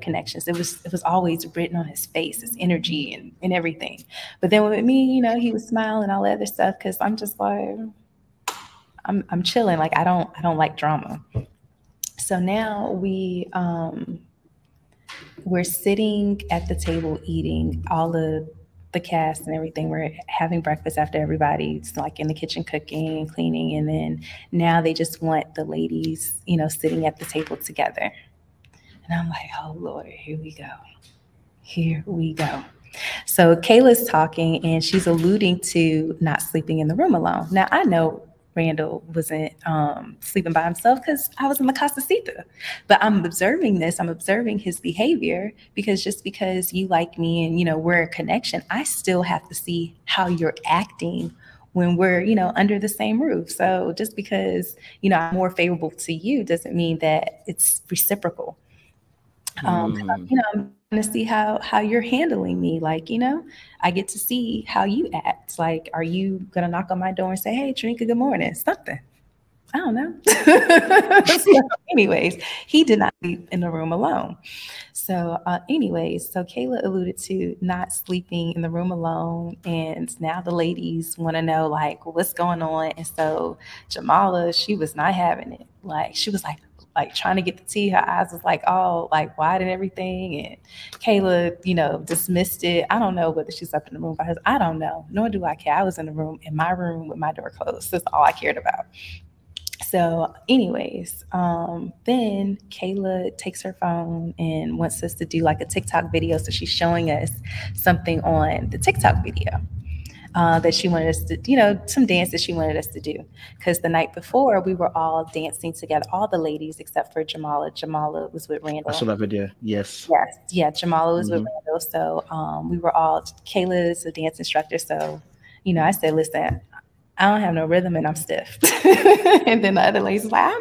connections. It was it was always written on his face, his energy and, and everything. But then with me, you know, he smile and all that other stuff because I'm just like I'm I'm chilling. Like I don't I don't like drama. So now we um we're sitting at the table eating all of the cast and everything. We're having breakfast after everybody's like in the kitchen cooking and cleaning. And then now they just want the ladies, you know, sitting at the table together. And I'm like, oh Lord, here we go. Here we go. So Kayla's talking and she's alluding to not sleeping in the room alone. Now I know Randall wasn't um, sleeping by himself because I was in the casita. But I'm observing this. I'm observing his behavior because just because you like me and you know we're a connection, I still have to see how you're acting when we're you know under the same roof. So just because you know I'm more favorable to you doesn't mean that it's reciprocal. Um, mm. You know, I'm going to see how how you're handling me. Like, you know, I get to see how you act. Like, are you going to knock on my door and say, "Hey, Tranika, good morning"? Something. I don't know. so, anyways, he did not sleep in the room alone. So, uh, anyways, so Kayla alluded to not sleeping in the room alone, and now the ladies want to know like what's going on. And so Jamala, she was not having it. Like she was like, like trying to get the tea. Her eyes was like all like wide and everything. And Kayla, you know, dismissed it. I don't know whether she's up in the room by herself. I don't know. Nor do I care. I was in the room in my room with my door closed. That's all I cared about. So, anyways, um, then Kayla takes her phone and wants us to do like a TikTok video. So she's showing us something on the TikTok video uh, that she wanted us to, you know, some dance that she wanted us to do. Because the night before, we were all dancing together, all the ladies except for Jamala. Jamala was with Randall. I saw that video. Yes. Yes. Yeah. Jamala was mm-hmm. with Randall. So um, we were all, Kayla is a dance instructor. So, you know, I said, listen, I don't have no rhythm and I'm stiff. and then the other ladies like, I'm